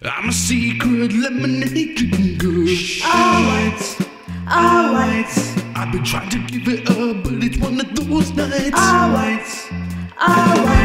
I'm a secret lemonade drinking girl. R. White's, alright, I've been trying to give it up, but it's one of those nights. R. White's, alright.